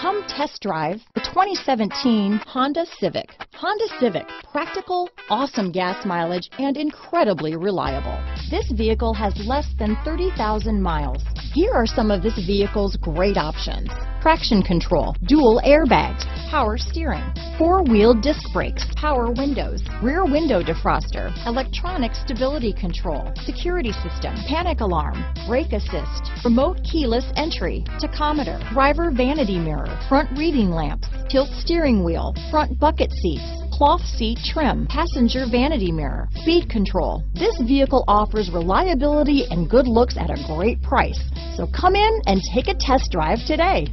Come test drive the 2017 Honda Civic. Honda Civic, practical, awesome gas mileage, and incredibly reliable. This vehicle has less than 30,000 miles. Here are some of this vehicle's great options. Traction control, dual airbags, power steering, four-wheel disc brakes, power windows, rear window defroster, electronic stability control, security system, panic alarm, brake assist, remote keyless entry, tachometer, driver vanity mirror, front reading lamps, tilt steering wheel, front bucket seats, cloth seat trim, passenger vanity mirror, speed control. This vehicle offers reliability and good looks at a great price. So come in and take a test drive today.